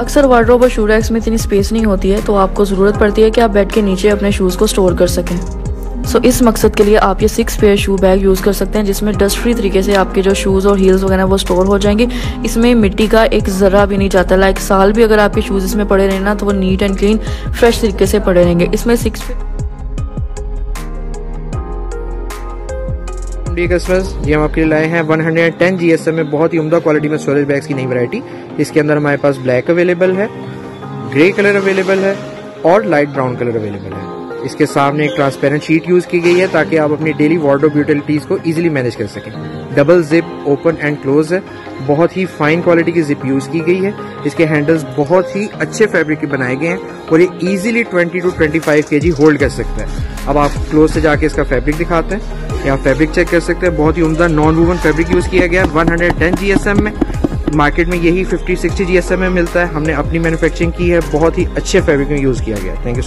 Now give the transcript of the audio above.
अक्सर वार्ड्रोब और शू रैक्स में इतनी स्पेस नहीं होती है तो आपको ज़रूरत पड़ती है कि आप बेड के नीचे अपने शूज़ को स्टोर कर सकें। सो so, इस मकसद के लिए आप ये six pair shoe bag use कर सकते हैं जिसमें डस्ट फ्री तरीके से आपके जो शूज़ और हील्स वगैरह वो स्टोर हो जाएँगे। इसमें मिट्टी का एक ज़रा भी नहीं जाता लाइक साल भी अगर आपके शूज़ इसमें पड़े रहे ना तो वो नीट एंड क्लीन फ्रेश तरीके से पड़े रहेंगे। इसमें सिक्स कस्टमर्स ये हम आपके लिए लाए हैं 110 जीएसएम में बहुत ही उम्दा क्वालिटी में स्टोरेज बैग्स की नई वैरायटी इसके अंदर हमारे पास ब्लैक अवेलेबल है ग्रे कलर अवेलेबल है और लाइट ब्राउन कलर अवेलेबल है। इसके सामने एक ट्रांसपेरेंट शीट यूज़ की गई है ताकि आप अपनी डेली वार्डरोब यूटिलिटीज को इजीली मैनेज कर सकें। Double zip open and close है। बहुत ही फाइन क्वालिटी की जिप यूज़ की गई है। इसके हैंडल्स बहुत ही अच्छे फैब्रिक के बनाए गए हैं और ये इजीली 20 टू 25 केजी होल्ड कर सकता है। अब आप क्लोज से जाके इसका फैब्रिक दिखाते हैं। या फैब्रिक चेक कर सकते हैं। बहुत ही उमदा नॉन वूवन फैब्रिक यूज़ किया गया। है 110 जीएसएम में। मार्केट में यही 50 60 जीएसएम में मिलता है। हमने अपनी मैन्युफैक्चरिंग की है। बहुत ही अच्छे फैब्रिक में यूज़ किया गया। Thank you